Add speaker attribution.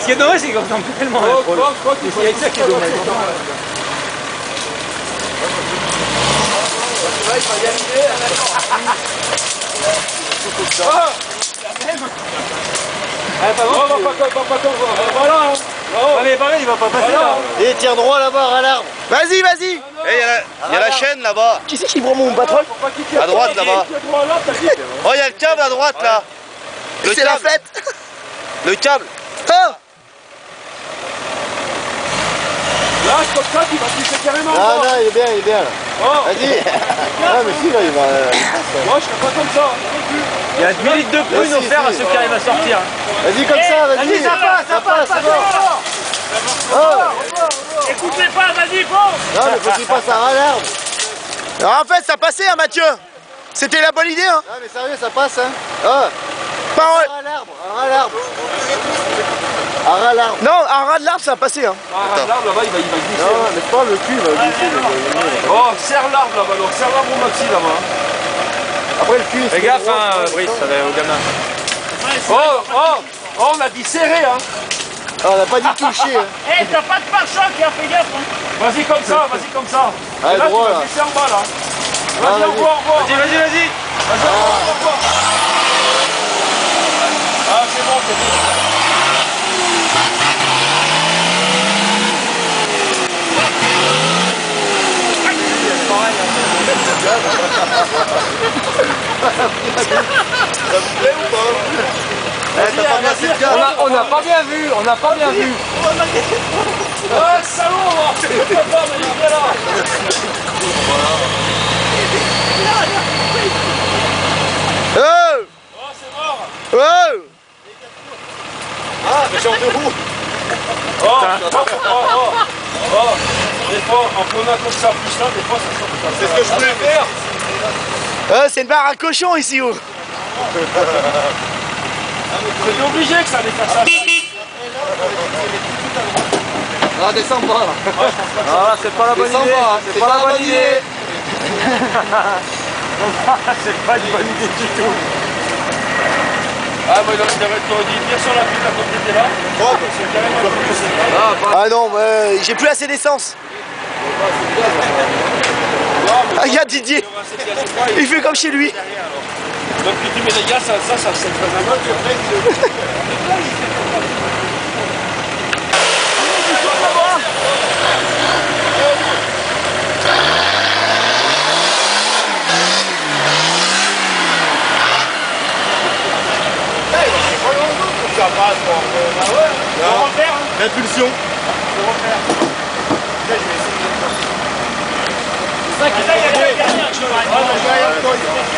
Speaker 1: Ce qui est dommage, c'est qu'on plus tellement la prole. C'est ça qui est dommage. Ah, pas bon,
Speaker 2: Oh, pas pas pas Voilà. hein.
Speaker 1: Ah, mais pareil, il va pas passer là.
Speaker 3: Et tire droit là-bas à l'arbre. Vas-y, vas-y.
Speaker 4: Eh, il y a la, il y a la chaîne là-bas.
Speaker 3: Qui c'est qui prend mon patron
Speaker 2: Faut pas qu'il tire
Speaker 4: À droite, là-bas.
Speaker 2: Il.
Speaker 4: Oh, il y a le câble à droite là.
Speaker 3: C'est la
Speaker 4: câble. Le câble.
Speaker 3: Ah
Speaker 2: Là, c'est comme ça qu'il va toucher carrément.
Speaker 3: Ah
Speaker 2: moi.
Speaker 3: non, il est bien, il est bien là.
Speaker 2: Oh,
Speaker 3: Vas-y. Ah mais si là il va. euh,
Speaker 2: moi, je serais pas comme ça.
Speaker 1: Il y a 1000 litres de prunes
Speaker 3: si,
Speaker 1: offerts à ceux qui arrivent à sortir.
Speaker 3: Vas-y comme ça, vas-y.
Speaker 1: vas-y, ça passe, ça passe,
Speaker 3: c'est
Speaker 1: ça
Speaker 3: bon. Oh.
Speaker 1: Écoutez pas, vas-y, fonce
Speaker 3: Non mais faut qu'il passe à l'arbre.
Speaker 5: Alors en fait, ça passait, hein, Mathieu C'était la bonne idée, hein
Speaker 3: Ah mais sérieux, ça passe hein. Ah.
Speaker 5: Pas
Speaker 3: À l'arbre, à l'arbre. À l'arbre.
Speaker 5: Non, un ras de l'arbre, ça a passé, hein
Speaker 2: Ah, l'arbre là-bas, il va, il va glisser.
Speaker 3: Non, mais pas le cul, il va glisser.
Speaker 2: Oh, serre l'arbre là-bas, donc serre l'arbre au maxi là-bas.
Speaker 3: Après le cul,
Speaker 1: Fais
Speaker 3: fait
Speaker 1: gaffe,
Speaker 3: droit,
Speaker 1: hein, Brice, ça va au gamin.
Speaker 2: Oh, oh, oh, on a dit serré, hein.
Speaker 3: Ah, on a pas dit toucher. Hein.
Speaker 6: Eh, t'as pas de pare-choc, hein, fais gaffe. hein.
Speaker 2: Vas-y comme ça, vas-y comme ça.
Speaker 3: Allez,
Speaker 2: là,
Speaker 3: droit,
Speaker 2: tu
Speaker 3: là.
Speaker 2: vas glisser en bas là.
Speaker 3: Ah,
Speaker 2: Vas-y, au revoir.
Speaker 1: Vas-y, vas-y, vas-y
Speaker 2: Vas-y. Ah, c'est bon, c'est bon.
Speaker 3: Eh, t'as pas bien fait de gaffe.
Speaker 1: On n'a pas bien vu, on n'a pas bien vu.
Speaker 2: Ah, salaud, mais il est là.
Speaker 5: Oh
Speaker 2: Oh, c'est mort.
Speaker 5: Oh
Speaker 3: Ah, mais genre de roue.
Speaker 2: Oh, oh, oh, oh, oh. Fois, en prenant comme ça, plus là, des fois, ça sort comme ça.
Speaker 3: C'est ce que je voulais faire.
Speaker 5: Ah, C'est une barre à cochon ici, oh
Speaker 2: C'était obligé que ça allait faire ça.
Speaker 3: Ah, descends pas là.
Speaker 1: Ah, c'est pas la bonne
Speaker 3: Descends
Speaker 1: idée.
Speaker 3: hein.
Speaker 1: C'est pas la bonne idée. C'est pas une bonne idée du tout.
Speaker 2: Ah, bah, il sur la piste, comme t'étais là. Oh, comme ça.
Speaker 5: Ah non, mais euh, j'ai plus assez d'essence Ah, regarde Didier. Il fait comme chez lui.
Speaker 2: Donc, tu mets les gars, ça, ça, c'est
Speaker 6: je crois.